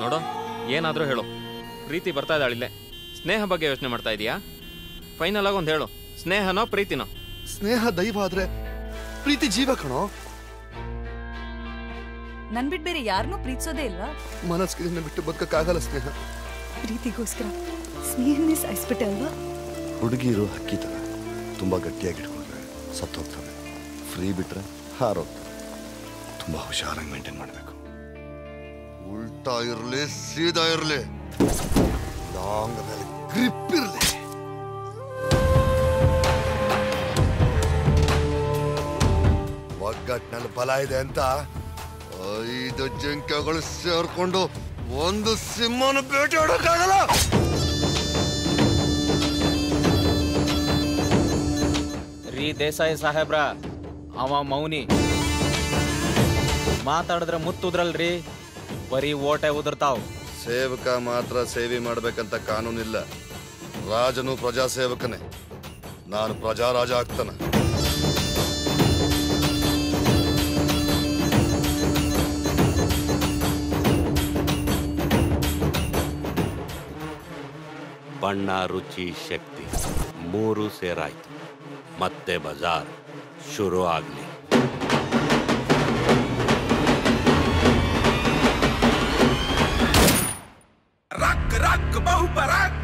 ನೋಡು ಏನಾದರೂ ಹೇಳು. ಪ್ರೀತಿ ಬರ್ತಾ ಇದ್ದಾಳಿಲ್ಲೇ ಸ್ನೇಹ ಬಗ್ಗೆ ಯೋಚನೆ ಮಾಡ್ತಾ ಇದೀಯಾ? ಫೈನಲ್ ಆಗಿ ಒಂದು ಹೇಳು. ಸ್ನೇಹನೋ ಪ್ರೀತಿನೋ? ಸ್ನೇಹ ದೈವ ಆದ್ರೆ ಪ್ರೀತಿ ಜೀವ ಕಣೋ. ನನ್ ಬಿಟ್ ಬೇರೆ ಯಾರನ್ನೂ ಪ್ರೀತಿಸೋದೇ ಇಲ್ವಾ? ಮನಸ್ಸಿಗೆ ಬಿಟ್ಟು ಬದುಕಕ್ಕಾಗಲ್ಲ ಸ್ನೇಹ. ಪ್ರೀತಿಗೋಸ್ಕರ ಸ್ನೇಹನೇ ಸಾಯಿಸ್ಬಿಟ್ಟೆ ಅಲ್ವಾ? ಹುಡುಗಿರು ಹಕ್ಕಿ ತರ ತುಂಬಾ ಗಟ್ಟಿಯಾಗಿ ಇಟ್ಕೊಂಡ್ರೆ ಸತ್ತೋಗ್ತವೆ. ಫ್ರೀ ಬಿಟ್ರೆ ಹಾರೋಗ್ತವೆ. ತುಂಬಾ ಹುಷಾರಾಗಿ ಮೇಂಟೈನ್ ಮಾಡಬೇಕು. ಉಲ್ಟಾ ಇರ್ಲಿ, ಸೀದಾ ಇರ್ಲಿ. ಲಾಂಗ್ ಗ್ರಿಪ್ ಇರ್ಲಿ. ಒಗ್ಗಟ್ಟಿನಲ್ಲಿ ಬಲ ಇದೆ ಅಂತ ಐದು ಜಿಂಕೆಗಳು ಸೇರ್ಕೊಂಡು ಒಂದು ಸಿಂಹನ ಬೇಟೆಯಾಡಕ್ಕಾಗಲ್ಲ ರೀ ದೇಸಾಯಿ ಸಾಹೇಬ್ರ, ಅವ ಮೌನಿ. ಮಾತಾಡಿದ್ರೆ ಮುತ್ತುದ್ರಲ್ರಿ? ಬರೀ ಓಟೆ ಉದುರ್ತಾವ್. ಸೇವಕ ಮಾತ್ರ ಸೇವೆ ಮಾಡ್ಬೇಕಂತ ಕಾನೂನಿಲ್ಲ. ರಾಜನು ಪ್ರಜಾ ಸೇವಕನೇ ನಾನು ಪ್ರಜಾ ರಾಜ ಆಗ್ತಾನೆ. ಬಣ್ಣ ರುಚಿ ಶಕ್ತಿ ಮೂರು ಸೇರಾಯ್ತು. ಮತ್ತೆ ಬಜಾರ್ ಶುರು ಆಗ್ಲಿ Akbar Barak.